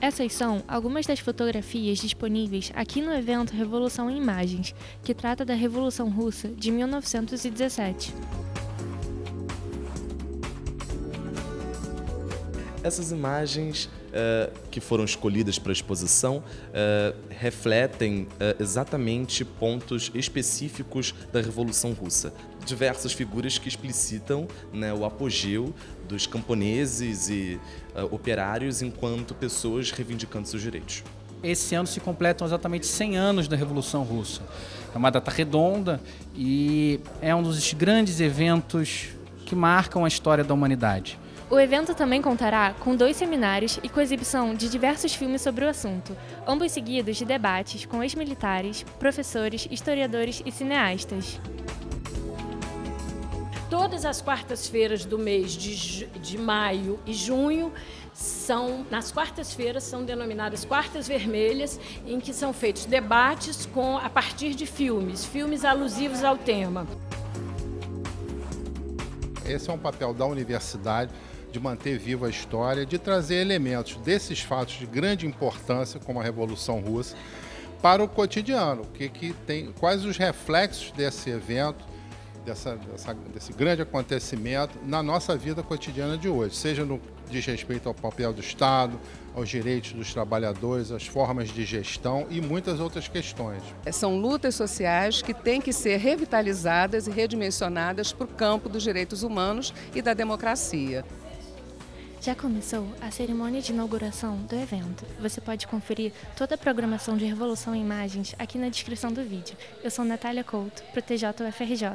Essas são algumas das fotografias disponíveis aqui no evento Revolução em Imagens, que trata da Revolução Russa de 1917. Essas imagens uh, que foram escolhidas para a exposição uh, refletem uh, exatamente pontos específicos da Revolução Russa. Diversas figuras que explicitam né, o apogeu dos camponeses e operários enquanto pessoas reivindicando seus direitos. Esse ano se completam exatamente 100 anos da Revolução Russa. É uma data redonda e é um dos grandes eventos que marcam a história da humanidade. O evento também contará com dois seminários e com exibição de diversos filmes sobre o assunto, ambos seguidos de debates com ex-militares, professores, historiadores e cineastas. Todas as quartas-feiras do mês de, de maio e junho são nas quartas-feiras são denominadas quartas vermelhas, em que são feitos debates com a partir de filmes, filmes alusivos ao tema. Esse é um papel da universidade de manter viva a história, de trazer elementos desses fatos de grande importância, como a Revolução Russa, para o cotidiano. Que, que tem, quais os reflexos desse evento, dessa, dessa, desse grande acontecimento na nossa vida cotidiana de hoje, seja no diz respeito ao papel do Estado, aos direitos dos trabalhadores, às formas de gestão e muitas outras questões. São lutas sociais que têm que ser revitalizadas e redimensionadas para o campo dos direitos humanos e da democracia. Já começou a cerimônia de inauguração do evento. Você pode conferir toda a programação de Revolução em Imagens aqui na descrição do vídeo. Eu sou Natália Couto, para o TJUFRJ.